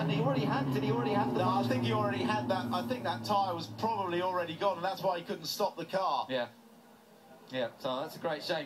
And he already had, did he already have the No, I think he already had that. I think that tyre was probably already gone, and that's why he couldn't stop the car. Yeah. Yeah, so that's a great shame.